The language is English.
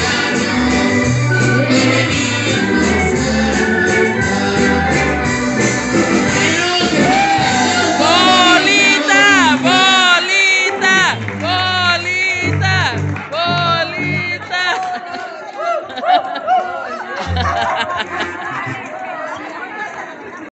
Yes.